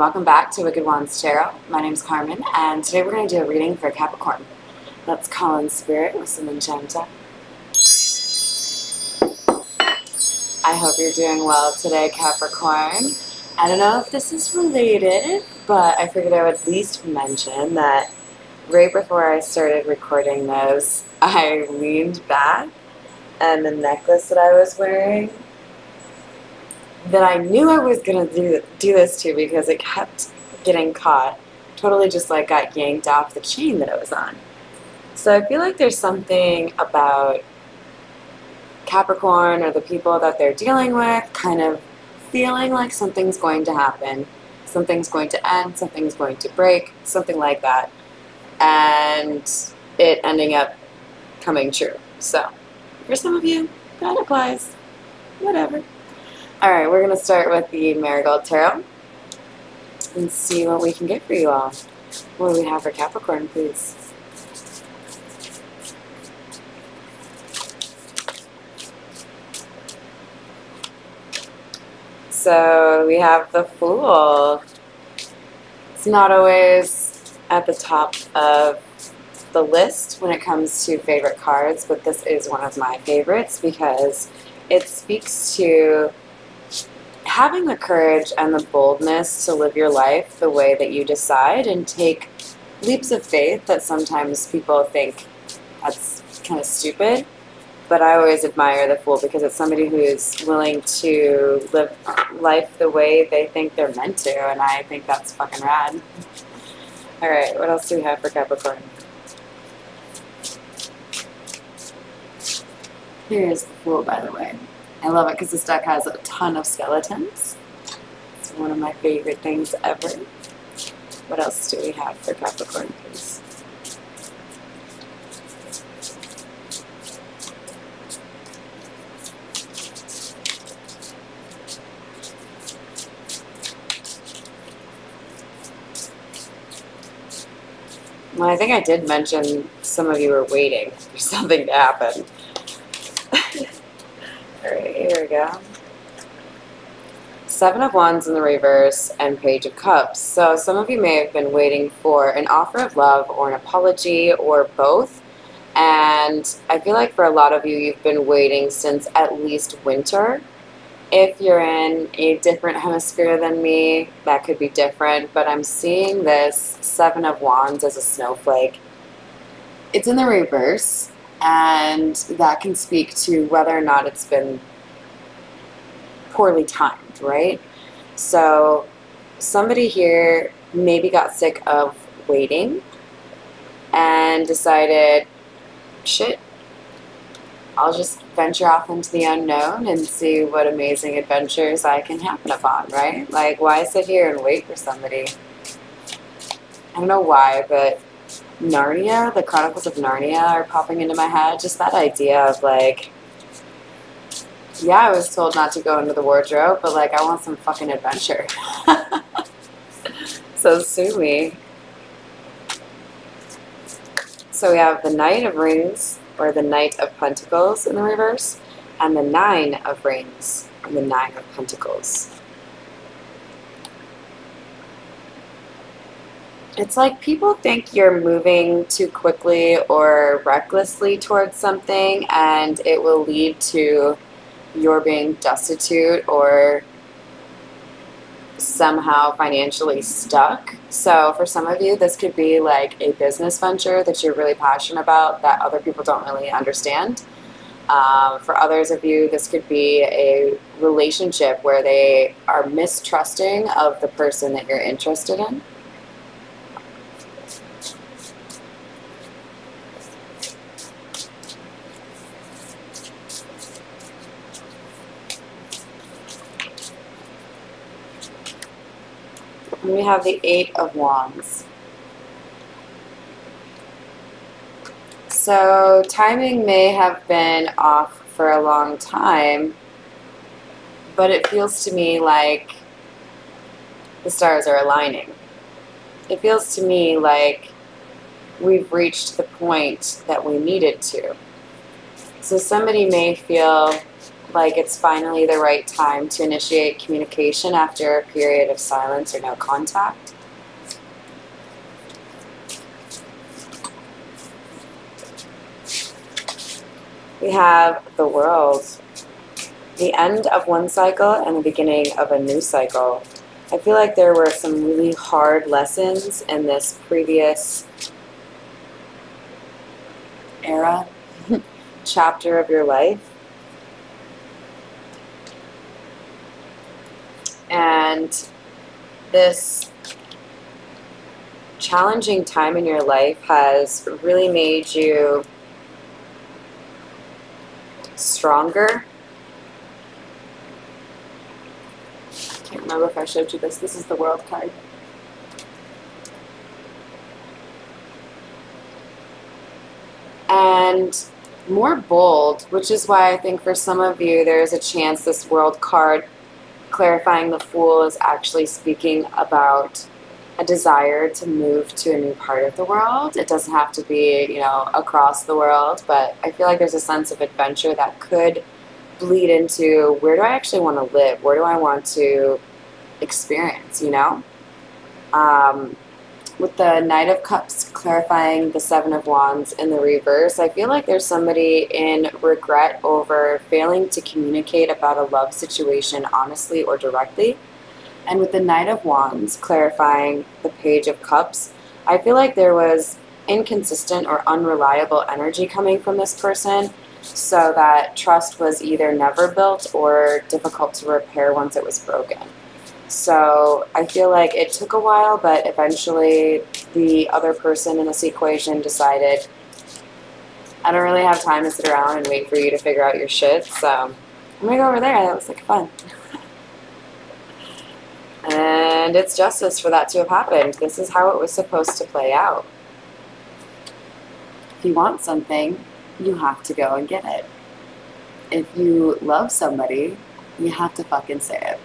welcome back to Wicked Wands Tarot. My name is Carmen, and today we're going to do a reading for Capricorn. Let's call in spirit with some enchanta. I hope you're doing well today, Capricorn. I don't know if this is related, but I figured I would at least mention that right before I started recording this, I leaned back and the necklace that I was wearing that I knew I was going to do, do this to because it kept getting caught. Totally just like got yanked off the chain that it was on. So I feel like there's something about Capricorn or the people that they're dealing with kind of feeling like something's going to happen. Something's going to end, something's going to break, something like that. And it ending up coming true. So for some of you, that applies. Whatever. Alright, we're going to start with the Marigold Tarot and see what we can get for you all. What do we have for Capricorn, please? So we have the Fool. It's not always at the top of the list when it comes to favorite cards, but this is one of my favorites because it speaks to having the courage and the boldness to live your life the way that you decide and take leaps of faith that sometimes people think that's kind of stupid. But I always admire the fool because it's somebody who's willing to live life the way they think they're meant to, and I think that's fucking rad. Alright, what else do we have for Capricorn? Here's the Fool, by the way. I love it because this deck has a ton of skeletons. It's one of my favorite things ever. What else do we have for Capricorn, please? Well, I think I did mention some of you were waiting for something to happen. Go. Seven of Wands in the reverse and Page of Cups. So some of you may have been waiting for an offer of love or an apology or both. And I feel like for a lot of you, you've been waiting since at least winter. If you're in a different hemisphere than me, that could be different. But I'm seeing this Seven of Wands as a snowflake. It's in the reverse and that can speak to whether or not it's been poorly timed, right? So somebody here maybe got sick of waiting and decided, shit, I'll just venture off into the unknown and see what amazing adventures I can happen upon, right? Like, why sit here and wait for somebody? I don't know why, but Narnia, the Chronicles of Narnia are popping into my head. Just that idea of like, yeah, I was told not to go into the wardrobe, but like, I want some fucking adventure. so sue me. So we have the Knight of Rings, or the Knight of Pentacles in the reverse, and the Nine of Rings, and the Nine of Pentacles. It's like people think you're moving too quickly or recklessly towards something and it will lead to your being destitute or somehow financially stuck. So for some of you, this could be like a business venture that you're really passionate about that other people don't really understand. Um, for others of you, this could be a relationship where they are mistrusting of the person that you're interested in. And we have the Eight of Wands. So timing may have been off for a long time, but it feels to me like the stars are aligning. It feels to me like we've reached the point that we needed to. So somebody may feel like it's finally the right time to initiate communication after a period of silence or no contact. We have the world, the end of one cycle and the beginning of a new cycle. I feel like there were some really hard lessons in this previous era, chapter of your life. And this challenging time in your life has really made you stronger. I can't remember if I showed you this. This is the world card. And more bold, which is why I think for some of you there's a chance this world card clarifying the fool is actually speaking about a desire to move to a new part of the world. It doesn't have to be, you know, across the world, but I feel like there's a sense of adventure that could bleed into where do I actually want to live? Where do I want to experience, you know? Um, with the Knight of Cups clarifying the Seven of Wands in the reverse, I feel like there's somebody in regret over failing to communicate about a love situation honestly or directly. And with the Knight of Wands clarifying the Page of Cups, I feel like there was inconsistent or unreliable energy coming from this person so that trust was either never built or difficult to repair once it was broken. So I feel like it took a while, but eventually the other person in this equation decided, I don't really have time to sit around and wait for you to figure out your shit, so I'm gonna go over there. That was like fun. And it's justice for that to have happened. This is how it was supposed to play out. If you want something, you have to go and get it. If you love somebody, you have to fucking say it.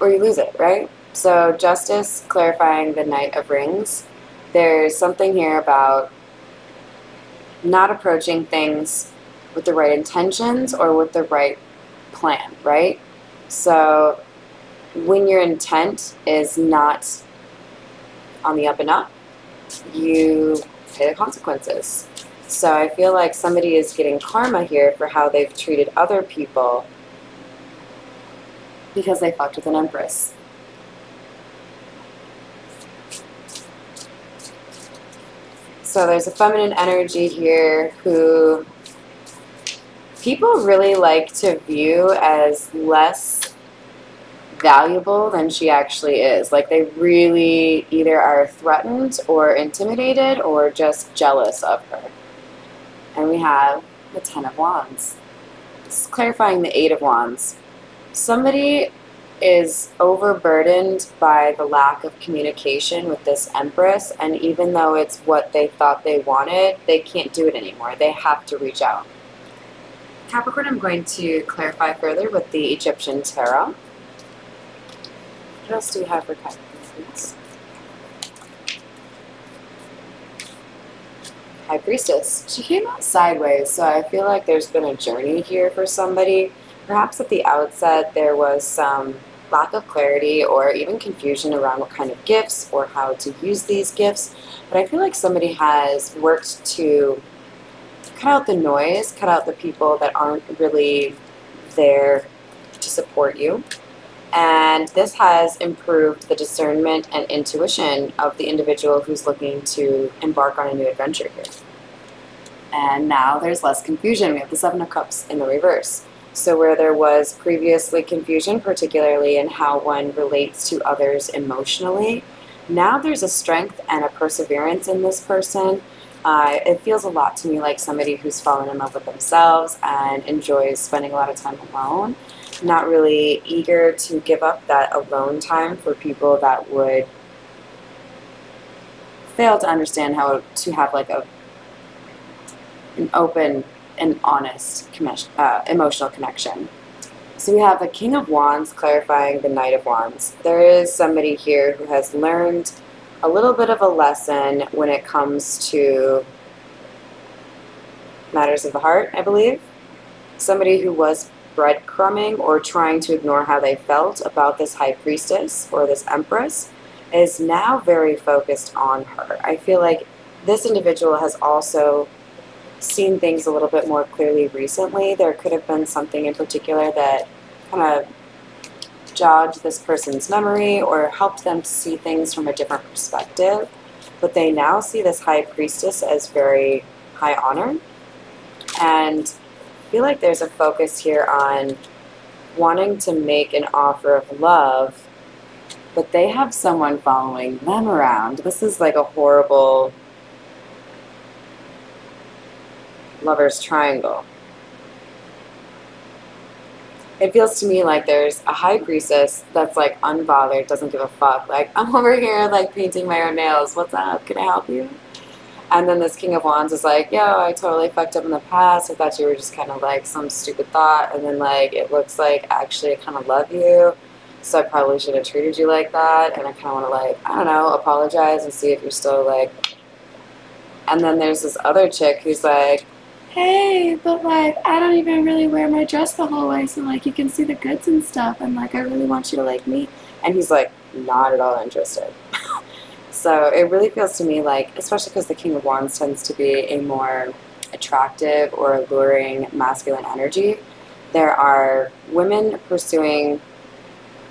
Or you lose it, right? So, justice clarifying the Knight of Rings. There's something here about not approaching things with the right intentions or with the right plan, right? So, when your intent is not on the up and up, you pay the consequences. So I feel like somebody is getting karma here for how they've treated other people because they fucked with an empress. So there's a feminine energy here who people really like to view as less valuable than she actually is. Like they really either are threatened or intimidated or just jealous of her. And we have the Ten of Wands. This is clarifying the Eight of Wands. Somebody is overburdened by the lack of communication with this Empress, and even though it's what they thought they wanted, they can't do it anymore. They have to reach out. Capricorn, I'm going to clarify further with the Egyptian Tarot. What else do we have for Capricorns? High Priestess. She came out sideways, so I feel like there's been a journey here for somebody. Perhaps at the outset there was some lack of clarity or even confusion around what kind of gifts or how to use these gifts. But I feel like somebody has worked to cut out the noise, cut out the people that aren't really there to support you. And this has improved the discernment and intuition of the individual who's looking to embark on a new adventure here. And now there's less confusion. We have the Seven of Cups in the reverse. So where there was previously confusion, particularly in how one relates to others emotionally, now there's a strength and a perseverance in this person. Uh, it feels a lot to me like somebody who's fallen in love with themselves and enjoys spending a lot of time alone not really eager to give up that alone time for people that would fail to understand how to have like a an open and honest uh, emotional connection. So we have the King of Wands clarifying the Knight of Wands. There is somebody here who has learned a little bit of a lesson when it comes to matters of the heart, I believe. somebody who was breadcrumbing or trying to ignore how they felt about this high priestess or this empress is now very focused on her. I feel like this individual has also seen things a little bit more clearly recently. There could have been something in particular that kind of jogged this person's memory or helped them see things from a different perspective. But they now see this high priestess as very high honor. And I feel like there's a focus here on wanting to make an offer of love, but they have someone following them around. This is like a horrible lover's triangle. It feels to me like there's a high priestess that's like unbothered, doesn't give a fuck. Like, I'm over here like painting my own nails. What's up? Can I help you? And then this King of Wands is like, yo, I totally fucked up in the past. I thought you were just kind of like some stupid thought. And then like, it looks like actually I kind of love you. So I probably shouldn't have treated you like that. And I kind of want to like, I don't know, apologize and see if you're still like. And then there's this other chick who's like, hey, but like, I don't even really wear my dress the whole way, so like, you can see the goods and stuff, and like, I really want you to like me. And he's like, not at all interested. so it really feels to me like, especially because the King of Wands tends to be a more attractive or alluring masculine energy, there are women pursuing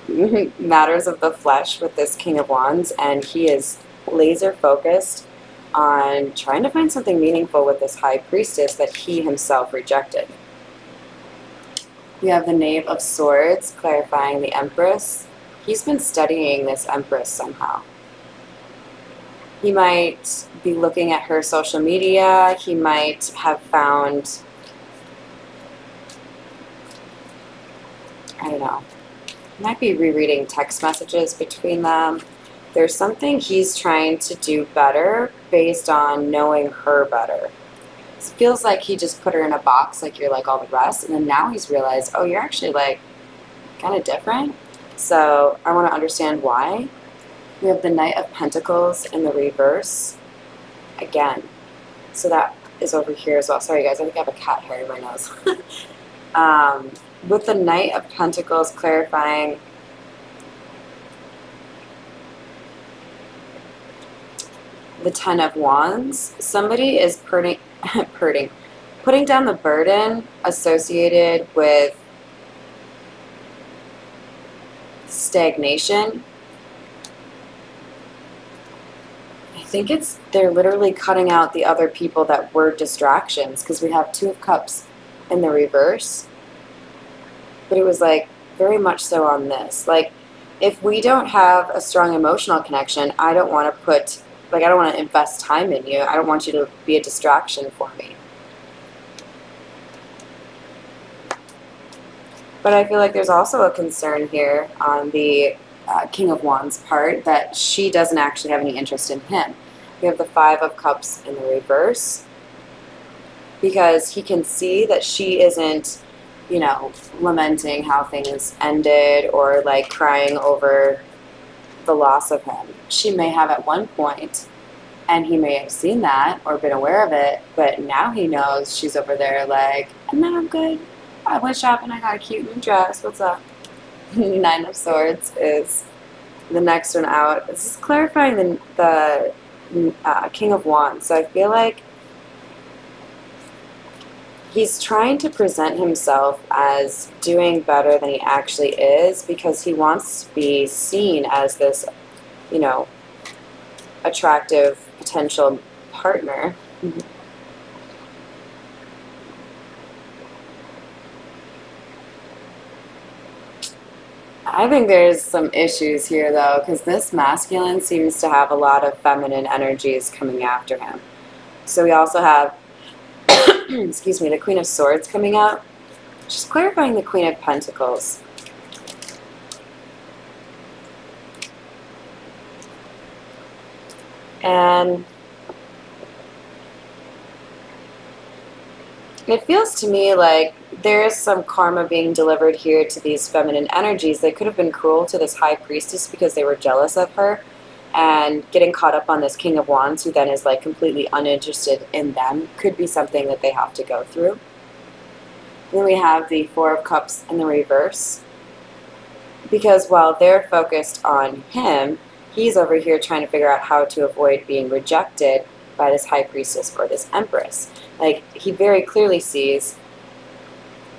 matters of the flesh with this King of Wands, and he is laser focused on trying to find something meaningful with this high priestess that he himself rejected. We have the Knave of Swords clarifying the Empress. He's been studying this Empress somehow. He might be looking at her social media. He might have found, I don't know, might be rereading text messages between them there's something he's trying to do better based on knowing her better. It feels like he just put her in a box like you're like all the rest, and then now he's realized, oh, you're actually like kind of different. So I want to understand why. We have the Knight of Pentacles in the reverse again. So that is over here as well. Sorry guys, I think I have a cat hair in my nose. um, with the Knight of Pentacles clarifying the Ten of Wands, somebody is putting, putting, putting down the burden associated with stagnation. I think it's, they're literally cutting out the other people that were distractions because we have Two of Cups in the reverse. But it was like very much so on this. Like, if we don't have a strong emotional connection, I don't want to put like I don't want to invest time in you. I don't want you to be a distraction for me. But I feel like there's also a concern here on the uh, King of Wands part that she doesn't actually have any interest in him. We have the Five of Cups in the reverse because he can see that she isn't, you know, lamenting how things ended or like crying over the loss of him. She may have at one point, and he may have seen that or been aware of it, but now he knows she's over there like, and no, I'm good. I went shopping, I got a cute new dress. What's up? Nine of Swords is the next one out. This is clarifying the, the uh, King of Wands. So I feel like he's trying to present himself as doing better than he actually is because he wants to be seen as this, you know, attractive potential partner. I think there's some issues here though, because this masculine seems to have a lot of feminine energies coming after him. So we also have excuse me, the Queen of Swords coming out. She's clarifying the Queen of Pentacles. And it feels to me like there is some karma being delivered here to these feminine energies. They could have been cruel to this high priestess because they were jealous of her and getting caught up on this King of Wands who then is like completely uninterested in them could be something that they have to go through. Then we have the Four of Cups in the reverse. Because while they're focused on him, he's over here trying to figure out how to avoid being rejected by this high priestess or this empress. Like, he very clearly sees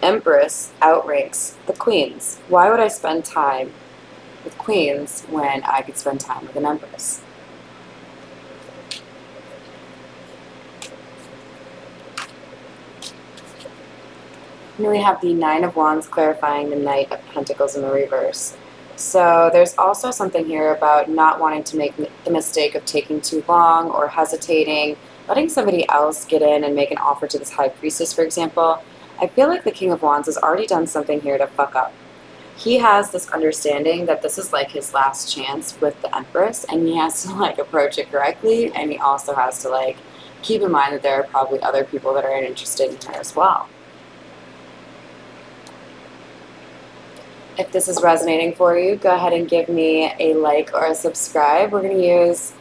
empress outranks the queens. Why would I spend time with queens when I could spend time with an empress? And we have the Nine of Wands clarifying the Knight of Pentacles in the reverse. So there's also something here about not wanting to make the mistake of taking too long or hesitating, letting somebody else get in and make an offer to this High Priestess, for example. I feel like the King of Wands has already done something here to fuck up. He has this understanding that this is like his last chance with the Empress, and he has to like approach it correctly, and he also has to like keep in mind that there are probably other people that are interested in her as well. If this is resonating for you, go ahead and give me a like or a subscribe. We're going to use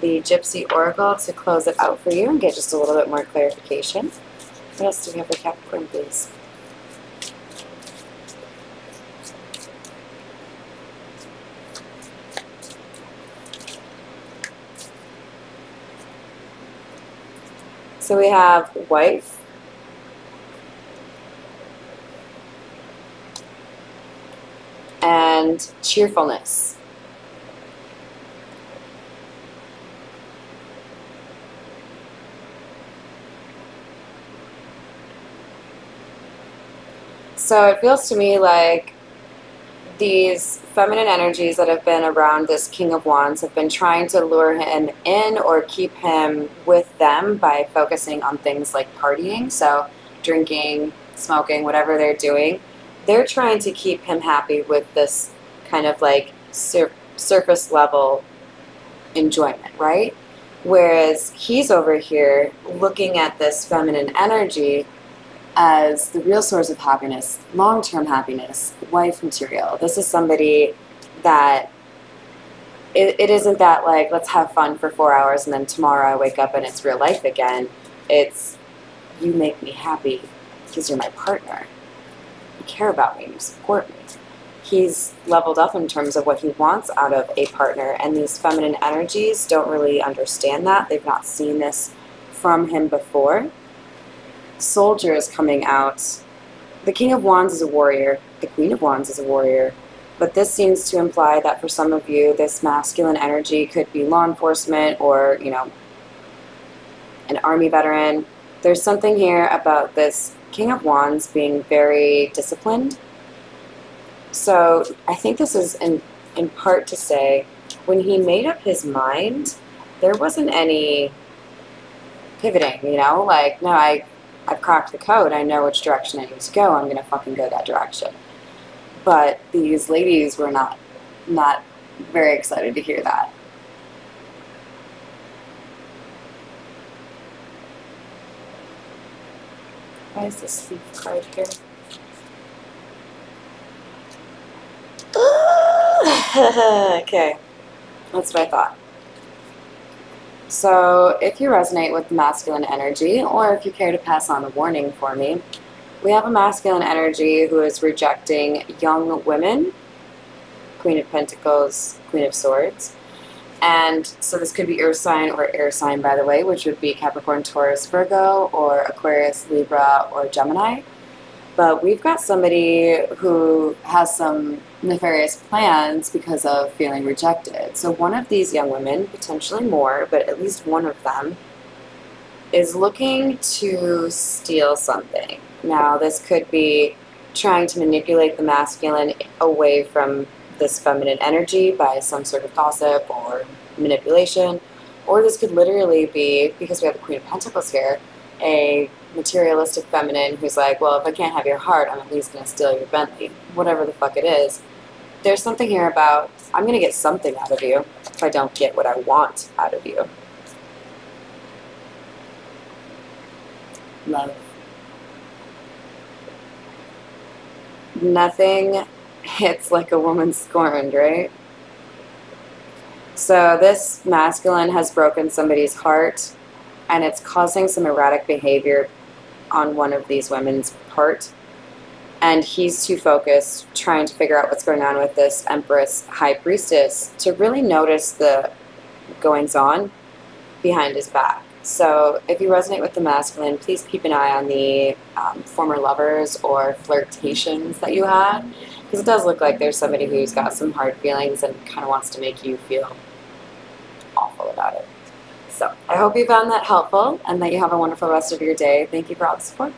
the Gypsy Oracle to close it out for you and get just a little bit more clarification. What else do we have for Capricorn, please? So we have wife, and cheerfulness. So it feels to me like these feminine energies that have been around this King of Wands have been trying to lure him in or keep him with them by focusing on things like partying, so drinking, smoking, whatever they're doing they're trying to keep him happy with this kind of like sur surface level enjoyment, right? Whereas he's over here looking at this feminine energy as the real source of happiness, long term happiness, wife material. This is somebody that it, it isn't that like, let's have fun for four hours and then tomorrow I wake up and it's real life again. It's, you make me happy because you're my partner care about me, you support me. He's leveled up in terms of what he wants out of a partner, and these feminine energies don't really understand that. They've not seen this from him before. Soldier is coming out. The King of Wands is a warrior. The Queen of Wands is a warrior. But this seems to imply that for some of you, this masculine energy could be law enforcement or, you know, an army veteran. There's something here about this King of Wands being very disciplined. So I think this is in, in part to say when he made up his mind, there wasn't any pivoting, you know? Like, no, I, I've cracked the code. I know which direction I need to go. I'm going to fucking go that direction. But these ladies were not, not very excited to hear that. Why is this card here? okay, that's what I thought. So if you resonate with masculine energy, or if you care to pass on a warning for me, we have a masculine energy who is rejecting young women, Queen of Pentacles, Queen of Swords, and so this could be earth sign or air sign, by the way, which would be Capricorn, Taurus, Virgo, or Aquarius, Libra, or Gemini. But we've got somebody who has some nefarious plans because of feeling rejected. So one of these young women, potentially more, but at least one of them, is looking to steal something. Now, this could be trying to manipulate the masculine away from this feminine energy by some sort of gossip or manipulation. Or this could literally be, because we have the Queen of Pentacles here, a materialistic feminine who's like, well, if I can't have your heart, I'm at least going to steal your Bentley. Whatever the fuck it is. There's something here about, I'm going to get something out of you if I don't get what I want out of you. Love. Nothing hits like a woman scorned, right? So this masculine has broken somebody's heart and it's causing some erratic behavior on one of these women's part. and he's too focused trying to figure out what's going on with this Empress High Priestess to really notice the goings on behind his back. So, if you resonate with the masculine, please keep an eye on the um, former lovers or flirtations that you had, because it does look like there's somebody who's got some hard feelings and kind of wants to make you feel awful about it. So, I hope you found that helpful and that you have a wonderful rest of your day. Thank you for all the support.